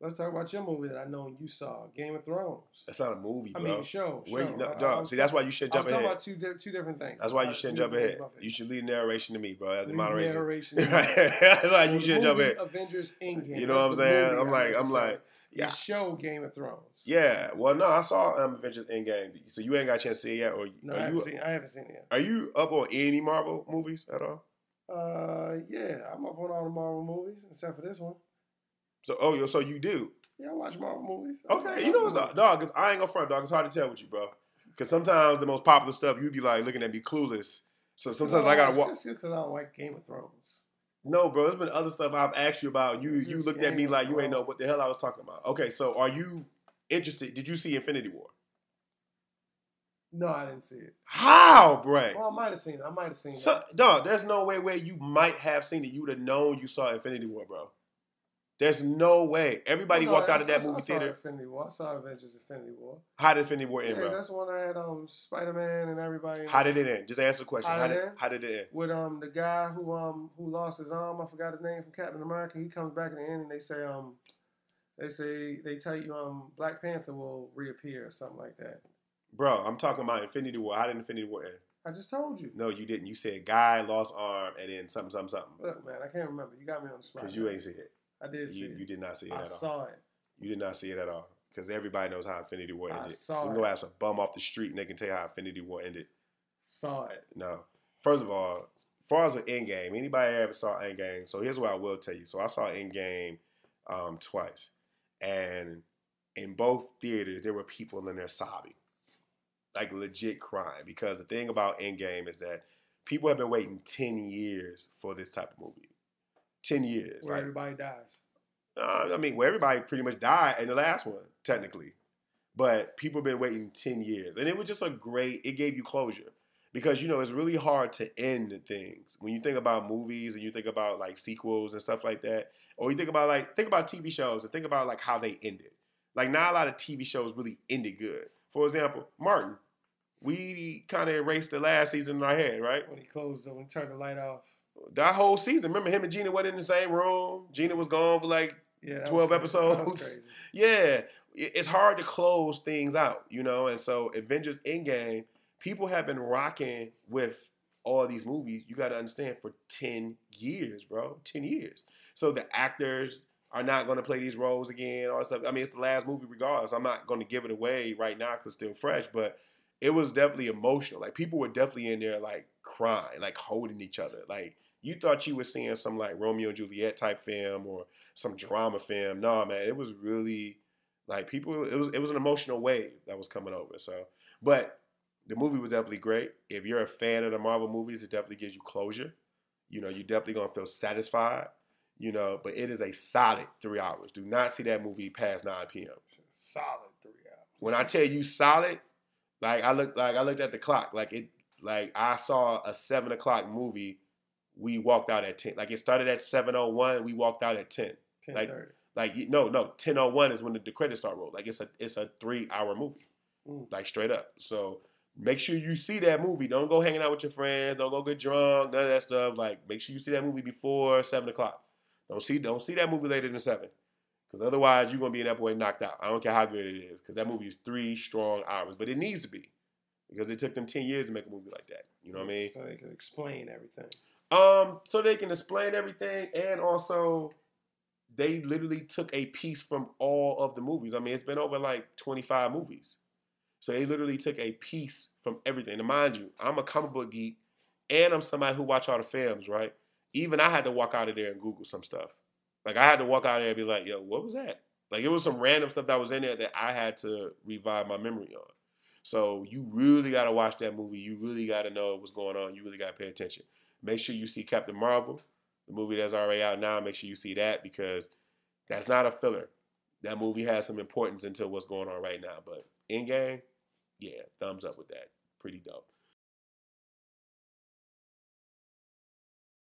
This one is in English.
Let's talk about your movie that I know you saw, Game of Thrones. That's not a movie, bro. I mean, show. Where show. you, no, I- I dog, see, that's why you should jump talking ahead. about two, di- two different things. That's why you Uh, shouldn't jump ahead. You should lead narration to me, bro. As the Lead moderation. narration. That's why you should jump ahead. Avengers Endgame. You know what I'm saying? I'm like, I'm like, The yeah, show Game of Thrones. yeah. Well, no, I saw um, Avengers Endgame, so you ain't got a chance to see it yet, or No, I haven't, you? seen, I haven't seen it yet. Are you up on any Marvel movies at all? Uh, yeah, I'm up on all the Marvel movies except for this one. So, oh, yo, so you do? Yeah, I watch Marvel movies. I Okay, you know what's Marvel dog? Cause I ain't gonna front, dog. It's hard to tell with you, bro. Cause sometimes the most popular stuff you be like looking at me clueless. So sometimes No, I gotta walk. Just because I don't like Game of Thrones. No, bro. There's been other stuff I've asked you about. You you looked at me Game like you ain't know what the hell I was talking about. Okay, so are you interested? Did you see Infinity War? No, I didn't see it. How, Bray? Well, I might have seen it. I might have seen So, it. dog, there's no way where you might have seen it. You would have known you saw Infinity War, bro. There's no way. Everybody Well, no, walked out of that movie I saw theater. Infinity War. I saw Avengers Infinity War. How did Infinity War end, Yeah, bro? that's the one I had um Spider Man and everybody. How did it end? Just answer the question. How How did did, it how did it end? with um the guy who um who lost his arm. I forgot his name from Captain America. He comes back in the end and they say um they say they tell you um Black Panther will reappear or something like that. Bro, I'm talking about Infinity War. How did Infinity War end? I just told you. No, you didn't. You said guy lost arm and then something, something, something. Look, man, I can't remember. You got me on the spot. Because you ain't see it. I did see You, it. you did not see it I at all. saw it. You did not see it at all. Because everybody knows how Infinity War I ended. saw you can go ask a bum off the street and they can tell you how Infinity War ended. Saw it. No. First of all, as far as an Endgame, anybody ever saw Endgame? So here's what I will tell you. So I saw Endgame um, twice, and in both theaters there were people in there sobbing, like legit crying. Because the thing about Endgame is that people have been waiting ten years for this type of movie. Ten years. Where Like, everybody dies. uh, I mean, well, everybody pretty much died in the last one, technically. But people have been waiting 10 years. And it was just a great, it gave you closure. Because, you know, it's really hard to end things. When you think about movies and you think about like sequels and stuff like that, or you think about like, think about TV shows and think about like how they ended. Like, not a lot of TV shows really ended good. For example, Martin, we kind of erased the last season in our head, right? When he closed the when he turned the light off. That whole season. Remember him and Gina went in the same room? Gina was gone for like Yeah, 12 was crazy. That was episodes. yeah, it's hard to close things out, you know. And so, Avengers Endgame, people have been rocking with all these movies. You got to understand for ten years, bro, ten years. So the actors are not going to play these roles again. All stuff. I mean, it's the last movie, regardless. I'm not going to give it away right now because it's still fresh, but. It was definitely emotional. Like people were definitely in there, like crying, like holding each other. Like you thought you were seeing some like Romeo and Juliet type film or some drama film. No, man, it was really like people. It was it was an emotional wave that was coming over. So, but the movie was definitely great. If you're a fan of the Marvel movies, it definitely gives you closure. You know, you're definitely gonna feel satisfied. You know, but it is a solid three hours. Do not see that movie past 9 p.m. Solid three hours. When I tell you solid, like I looked like I looked at the clock, like it like I saw a seven o'clock movie. We walked out at ten. Like it started at seven oh one. We walked out at ten. ten like- thirty. Like no, no, ten oh one is when the, the credits start roll. Like it's a it's a three hour movie, Mm. like straight up. So make sure you see that movie. Don't go hanging out with your friends. Don't go get drunk. None of that stuff. Like make sure you see that movie before seven o'clock. Don't see don't see that movie later than seven, because otherwise you're gonna be in that boy knocked out. I don't care how good it is, because that movie is three strong hours. But it needs to be, because it took them ten years to make a movie like that. You know what I mean? So they can explain everything. Um, so they can explain everything, and also they literally took a piece from all of the movies. I mean, it's been over like 25 movies. So they literally took a piece from everything. And mind you, I'm a comic book geek and I'm somebody who watch all the films, right? Even I had to walk out of there and Google some stuff. Like I had to walk out of there and be like, yo, what was that? Like it was some random stuff that was in there that I had to revive my memory on. So you really gotta watch that movie. You really gotta know what's going on. You really gotta pay attention. Make sure you see Captain Marvel, the movie that's already out now. Make sure you see that because that's not a filler. That movie has some importance into what's going on right now. But Endgame, yeah, thumbs up with that. Pretty dope.